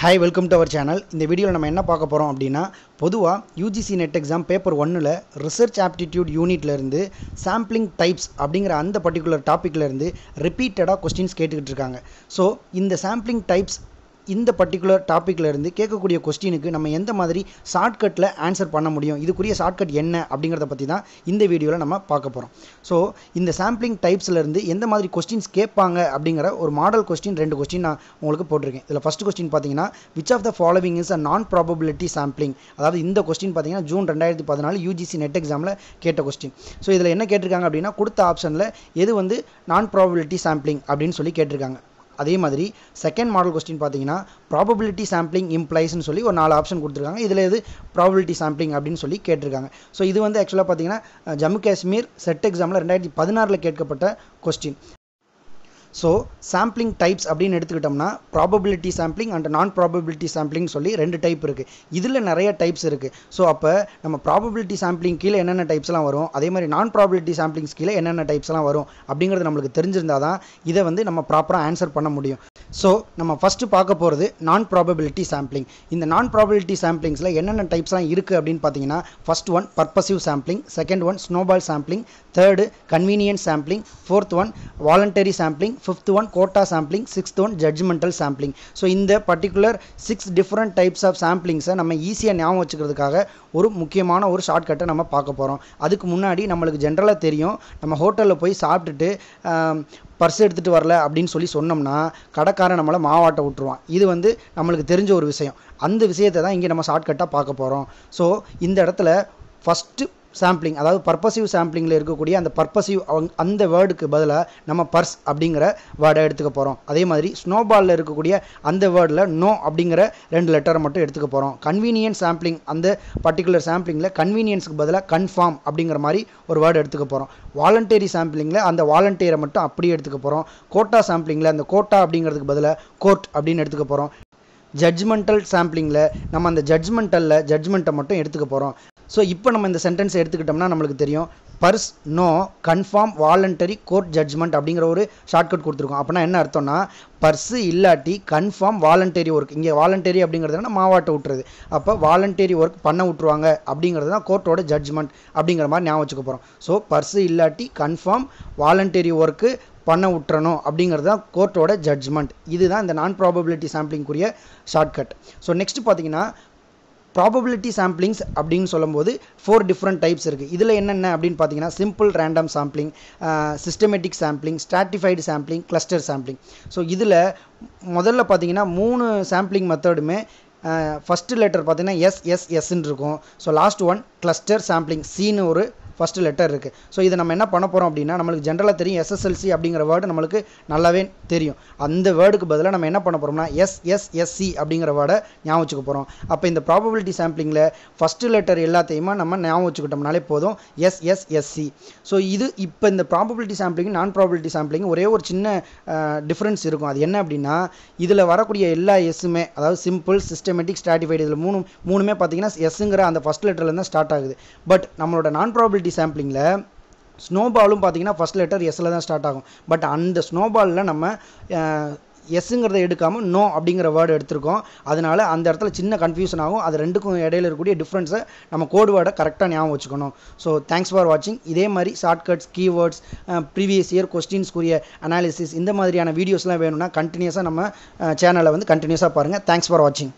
Hi welcome to our channel இந்த வீடியோவில் நம்ம என்ன பார்க்க போகிறோம் அப்படின்னா பொதுவாக யூஜிசி நெட் எக்ஸாம் பேப்பர் ஒன்னில் ரிசர்ச் ஆப்டிடியூட் யூனிட்லேருந்து சாம்பிளிங் டைப்ஸ் அப்படிங்கிற அந்த பர்டிகுலர் டாப்பிக்லேருந்து ரிப்பீட்டடாக கொஸ்டின்ஸ் கேட்டுக்கிட்டு இருக்காங்க. ஸோ இந்த சாம்பிளிங் டைப்ஸ் இந்த பர்டிகுலர் டாப்பிக்கில் இருந்து கேட்கக்கூடிய கொஸ்டினுக்கு நம்ம எந்த மாதிரி ஷார்ட்கட்டில் ஆன்சர் பண்ண முடியும்? இதுக்குரிய ஷார்ட்கட் என்ன? அப்படிங்கிறத பற்றி தான் இந்த வீடியோவில் நம்ம பார்க்க போகிறோம் ஸோ இந்த சாம்பிளிங் டைப்ஸ்லேருந்து எந்த மாதிரி கொஸ்டின்ஸ் கேட்பாங்க? அப்படிங்கிற ஒரு மாடல் கொஸ்டின் ரெண்டு கொஸ்டின் நான் உங்களுக்கு போட்டிருக்கேன். இதில் ஃபஸ்ட் கொஸ்டின் பார்த்தீங்கன்னா which of the following is a non probability sampling அதாவது இந்த கொஸ்டின் பார்த்தீங்கன்னா ஜூன் ரெண்டாயிரத்தி பதினாலு யூஜிசி நெட் எக்ஸாமில் கேட்ட கொஸ்டின் ஸோ இதில் என்ன கேட்டிருக்காங்க அப்படின்னா கொடுத்த ஆப்ஷனில் எது வந்து நான் ப்ராபபிலிட்டி சாம்பிளிங் அப்படின்னு சொல்லி கேட்டிருக்காங்க. அதே மாதிரி செகண்ட் மாடல் கொஸ்டின் பார்த்தீங்கன்னா ப்ராபபிலிட்டி சாம்பிளிங் இம்ப்ளைஸ்னு சொல்லி ஒரு நாலு ஆப்ஷன் கொடுத்துருக்காங்க. இதில் எது? ப்ராபபிலிட்டி சாம்பிளிங் அப்படின்னு சொல்லி கேட்டிருக்காங்க. ஸோ இது வந்து ஆக்சுவலாக பார்த்தீங்கன்னா ஜம்மு காஷ்மீர் செட் எக்ஸாமில் ரெண்டாயிரத்தி பதினாறில் கேட்கப்பட்ட கொஸ்டின் ஸோ சாம்பிளிங் டைப்ஸ் அப்படின்னு எடுத்துக்கிட்டோம்னா probability sampling and non probability sampling சொல்லி ரெண்டு டைப் இருக்குது இதில் நிறைய டைப்ஸ் இருக்குது ஸோ அப்போ நம்ம ப்ராபபிலிட்டி சாம்பிளிங் கீழே என்னென்ன டைப்ஸ்லாம் வரும்? அதே மாதிரி நான் ப்ராபபிலிட்டி சாம்பிளிங்ஸ் கீழே என்னென்ன டைப்ஸ்லாம் வரும்? அப்படிங்கிறது நம்மளுக்கு தெரிஞ்சிருந்தால் தான் இதை வந்து நம்ம ப்ராப்பராக ஆன்சர் பண்ண முடியும். ஸோ நம்ம ஃபஸ்ட்டு பார்க்க போகிறது நான் ப்ராபபிலிட்டி சாம்பிளிங் இந்த நான் ப்ராபபிலிட்டி சாம்பிளிங்ஸில் என்னென்ன டைப்ஸ்லாம் இருக்குது அப்படின்னு பார்த்தீங்கன்னா first one purposive sampling second one snowball sampling third convenience sampling fourth one voluntary sampling fifth one quota sampling sixth one judgemental sampling so இந்த particular six different types of சாம்பிளிங்ஸை நம்ம ஈஸியாக ஞாபகம் வச்சுக்கிறதுக்காக ஒரு முக்கியமான ஒரு ஷார்ட்கட்டை நம்ம பார்க்க போகிறோம் அதுக்கு முன்னாடி நம்மளுக்கு ஜென்ரலாக தெரியும். நம்ம ஹோட்டலில் போய் சாப்பிட்டுட்டு பர்ஸ் எடுத்துகிட்டு வரல அப்படின்னு சொல்லி சொன்னோம்னா கடைக்காரன் நம்மளை மாவாட்ட விட்டுருவான். இது வந்து நம்மளுக்கு தெரிஞ்ச ஒரு விஷயம். அந்த விஷயத்தை தான் இங்கே நம்ம ஷார்ட்கட்டாக பார்க்க போகிறோம் ஸோ இந்த இடத்துல ஃபஸ்ட்டு சாம்பிளிங் அதாவது பர்பசிவ் சாம்பிளிங்கில் இருக்கக்கூடிய அந்த பர்பசிவ் அந்த வேர்டுக்கு பதிலாக நம்ம பர்ஸ் அப்படிங்கிற வேர்டை எடுத்துக்க போகிறோம் அதே மாதிரி ஸ்னோபாலில் இருக்கக்கூடிய அந்த வேர்டில் நோ அப்படிங்கிற ரெண்டு லெட்டரை மட்டும் எடுத்துக்க போகிறோம் கன்வீனியன்ஸ் சாம்பிளிங் அந்த பர்டிகுலர் சாம்பிளிங்கில் கன்வீனியன்ஸுக்கு பதிலாக கன்ஃபார்ம் அப்படிங்கிற மாதிரி ஒரு வேர்டு எடுத்துக்க போகிறோம் வாலண்டரி சாம்பிளிங்கில் அந்த வாலண்டியரை மட்டும் அப்படியே எடுத்துக்க போகிறோம் கோட்டா சாம்பிளிங்கில் அந்த கோட்டா அப்படிங்கிறதுக்கு பதிலாக கோர்ட் அப்படின்னு எடுத்துக்க போகிறோம் ஜட்ஜ்மெண்டல் சாம்பிளிங்கில் நம்ம அந்த ஜட்ஜ்மெண்டலில் ஜட்ஜ்மெண்ட்டை மட்டும் எடுத்துக்க போகிறோம் ஸோ இப்போ நம்ம இந்த சென்டென்ஸ் எடுத்துக்கிட்டோம்னா நம்மளுக்கு தெரியும். Purse no confirm voluntary court judgement அப்படிங்கிற ஒரு ஷார்ட்கட் கொடுத்துருக்கோம். அப்படின்னா என்ன அர்த்தம்னா பர்ஸு இல்லாட்டி கன்ஃபார்ம் வாலண்டரி ஒர்க் இங்கே வாலண்டரி அப்படிங்கிறதுனா மாவாட்ட விட்டுறது. அப்போ வாலண்டரி ஒர்க் பண்ண விட்ருவாங்க அப்படிங்கிறது தான் கோர்ட்டோட ஜட்ஜ்மெண்ட் அப்படிங்கிற மாதிரி ஞாபகம் வச்சுக்க போகிறோம் ஸோ பர்ஸு இல்லாட்டி கன்ஃபார்ம் வாலண்டரி ஒர்க்கு பண்ண விட்டுறணும் அப்படிங்கிறது தான் கோர்ட்டோட ஜட்ஜ்மெண்ட் இதுதான் இந்த நான் ப்ராபபிலிட்டி சாம்பிளிங்குரிய ஷார்ட்கட் ஸோ நெக்ஸ்ட் பார்த்தீங்கன்னா ப்ராபபிலிட்டி சாம்பிளிங்ஸ் அப்படின்னு சொல்லும்போது ஃபோர் டிஃப்ரெண்ட் டைப்ஸ் இருக்குது இதில் என்னென்ன அப்படின்னு பார்த்தீங்கன்னா simple random sampling systematic sampling stratified sampling cluster sampling so இதில் முதல்ல பார்த்தீங்கன்னா மூணு சாம்பிளிங் மெத்தடுமே ஃபஸ்ட்டு லெட்டர் பார்த்தீங்கன்னா எஸ் எஸ் எஸ்ன்னு இருக்கும். So last one cluster sampling சின்னு ஒரு ஃபஸ்ட்டு லெட்டர் இருக்குது ஸோ இதை நம்ம என்ன பண்ண போகிறோம் அப்படின்னா நம்மளுக்கு ஜென்ரலாக தெரியும் எஸ்எஸ்எல்சி அப்படிங்கிற வேர்டு நம்மளுக்கு நல்லாவே தெரியும். அந்த வேர்டுக்கு பதிலாக நம்ம என்ன பண்ண போகிறோம்னா எஸ்எஸ்எஸ்சி அப்படிங்கிற வேர்டை ஞாபகம் வச்சுக்க போகிறோம் அப்போ இந்த ப்ராபபிலிட்டி சாம்பிளிங்கில் ஃபஸ்ட்டு லெட்டர் எல்லாத்தையுமே நம்ம ஞாபகம் வச்சுக்கிட்டோம்னாலே போதும் எஸ்எஸ்எஸ்சி ஸோ இது இப்போ இந்த probability sampling non probability sampling ஒரே ஒரு சின்ன டிஃப்ரென்ஸ் இருக்கும். அது என்ன அப்படின்னா இதில் வரக்கூடிய எல்லா எஸ்ஸுமே அதாவது சிம்பிள் சிஸ்டமேட்டிக் ஸ்ட்ராட்டிஃபைடு இதில் மூணு மூணுமே பார்த்தீங்கன்னா எஸ்ஸுங்கிற அந்த ஃபஸ்ட் லெட்டர்லேருந்து தான் ஸ்டார்ட் ஆகுது. பட் நம்மளோட நான் ப்ராபபிலிட்டி சாம்பிளிங்கில் ஸ்னோபாலும் பார்த்தீங்கன்னா ஃபஸ்ட் லெட்டர் எஸ்ஸில் தான் ஸ்டார்ட் ஆகும். பட் அந்த ஸ்னோபாலில் நம்ம எஸ்ஸுங்கிறத எடுக்காமல் நோ அப்படிங்கிற வேர்டு எடுத்திருக்கோம். அதனால் அந்த இடத்துல சின்ன கன்ஃபியூஷன் ஆகும். அது ரெண்டுக்கும் இடையில இருக்கக்கூடிய டிஃப்ரென்ஸை நம்ம கோடு வேர்டை கரெக்டாக ஞாபகம் வச்சுக்கணும். ஸோ தேங்க்ஸ் ஃபார் வாட்சிங் இதே மாதிரி ஷார்ட்கட்ஸ் கீவேர்ட்ஸ் ப்ரீவியஸ் இயர் கொஸ்டின்ஸ்க்குரிய அனாலிசிஸ் இந்த மாதிரியான வீடியோஸ்லாம் வேணும்னா கண்டினியூஸாக நம்ம சேனலை வந்து கண்டினியூஸாக பாருங்கள் தேங்க்ஸ் ஃபார் வாட்சிங்